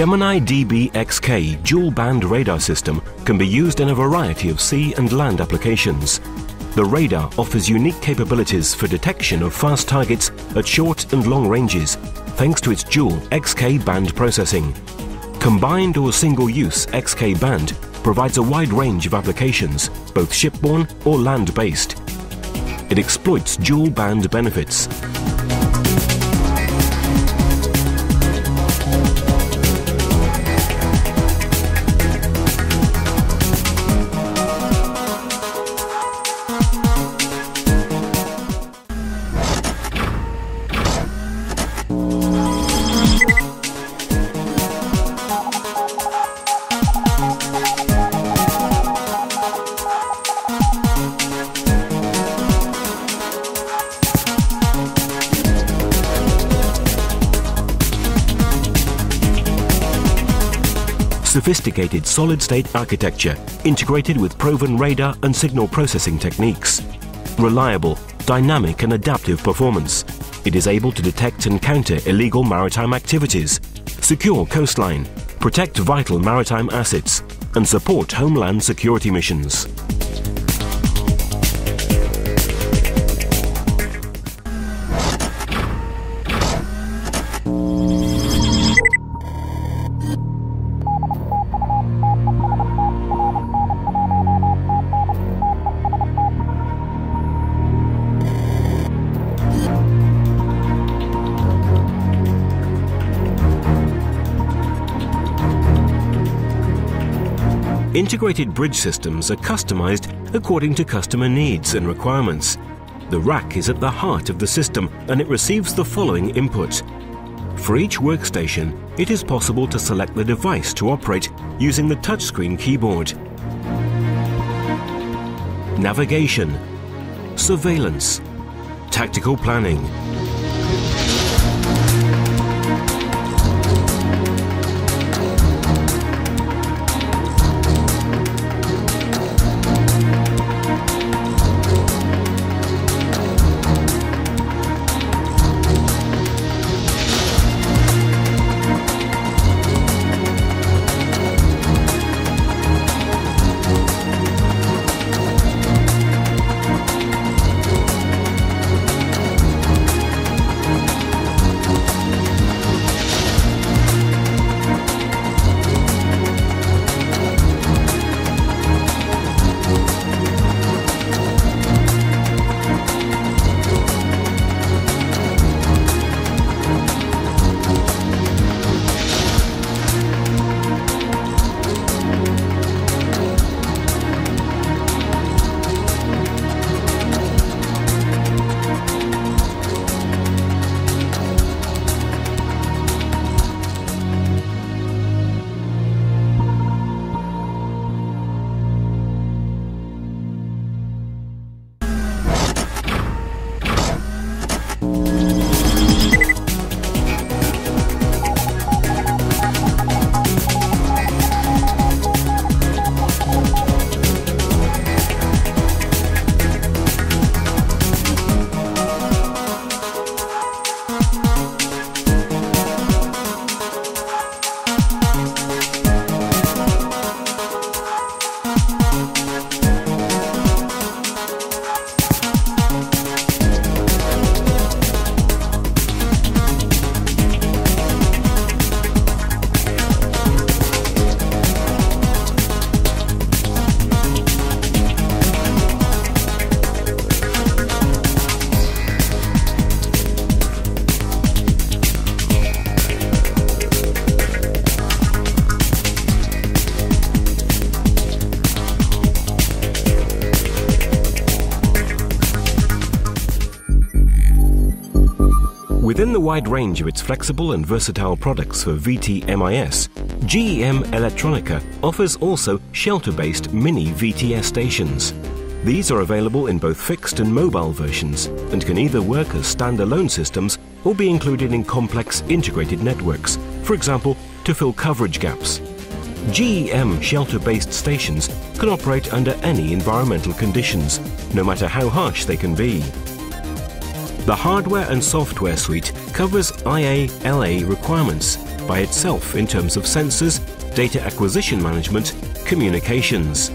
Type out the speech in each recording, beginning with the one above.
Gemini DB-XK dual-band radar system can be used in a variety of sea and land applications. The radar offers unique capabilities for detection of fast targets at short and long ranges, thanks to its dual XK band processing. Combined or single-use XK band provides a wide range of applications, both shipborne or land-based. It exploits dual band benefits sophisticated solid-state architecture integrated with proven radar and signal processing techniques. Reliable, dynamic and adaptive performance. It is able to detect and counter illegal maritime activities, secure coastline, protect vital maritime assets and support homeland security missions. Integrated bridge systems are customized according to customer needs and requirements. The rack is at the heart of the system and it receives the following input. For each workstation, it is possible to select the device to operate using the touchscreen keyboard. Navigation, surveillance, tactical planning, Within the wide range of its flexible and versatile products for VT-MIS, GEM Elettronica offers also shelter-based mini VTS stations. These are available in both fixed and mobile versions and can either work as standalone systems or be included in complex integrated networks, for example, to fill coverage gaps. GEM shelter-based stations can operate under any environmental conditions, no matter how harsh they can be. The hardware and software suite covers IALA requirements by itself in terms of sensors, data acquisition management, communications.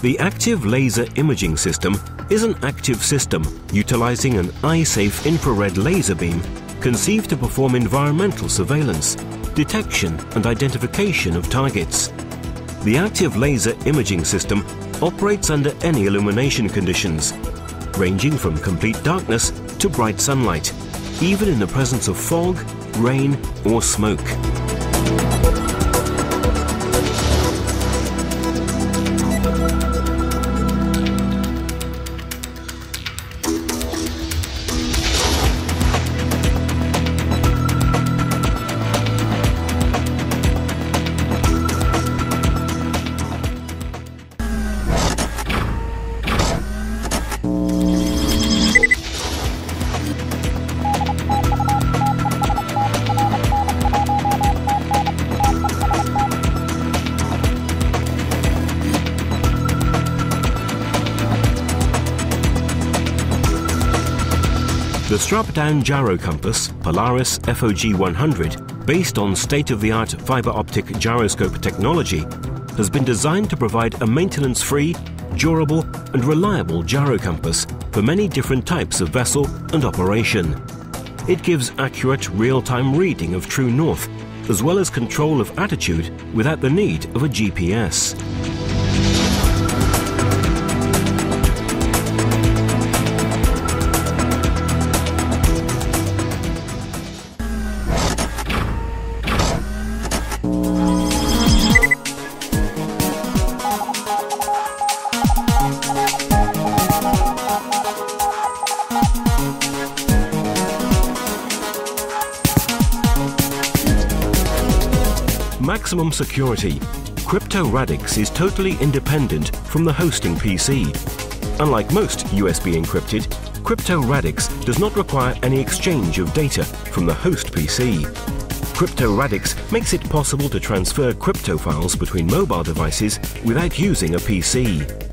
The Active Laser Imaging System is an active system utilizing an eye-safe infrared laser beam conceived to perform environmental surveillance, detection and identification of targets. The Active Laser Imaging System operates under any illumination conditions, ranging from complete darkness to bright sunlight, even in the presence of fog, rain or smoke. The strap-down gyro compass, Polaris FOG 100, based on state-of-the-art fiber optic gyroscope technology, has been designed to provide a maintenance-free, durable and reliable gyro compass for many different types of vessel and operation. It gives accurate real-time reading of true north, as well as control of attitude without the need of a GPS. Maximum security, CryptoRadix is totally independent from the hosting PC. Unlike most USB encrypted, CryptoRadix does not require any exchange of data from the host PC. CryptoRadix makes it possible to transfer crypto files between mobile devices without using a PC.